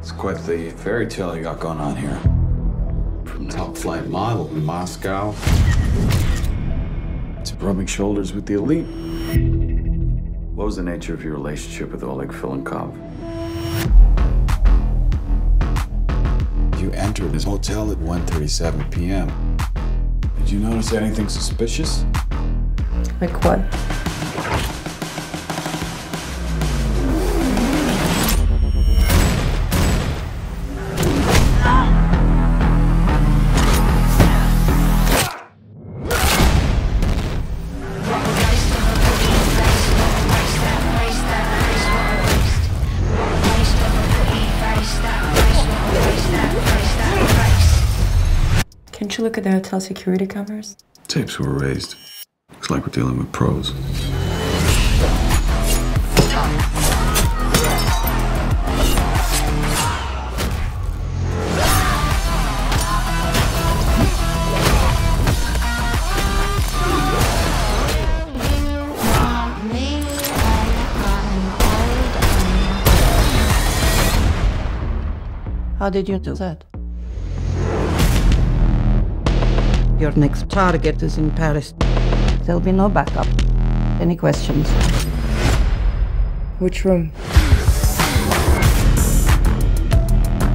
It's quite the fairy tale you got going on here. From top flight model in Moscow to rubbing shoulders with the elite. What was the nature of your relationship with Oleg Filenkov? You entered his hotel at 1.37 p.m. Did you notice anything suspicious? Like what? Can't you look at the hotel security cameras? Tapes were raised. Looks like we're dealing with pros. How did you do that? Your next target is in Paris. There'll be no backup. Any questions? Which room?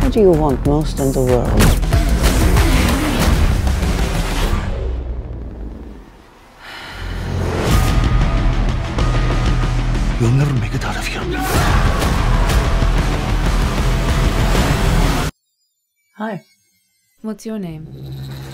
What do you want most in the world? You'll never make it out of here. Hi. What's your name?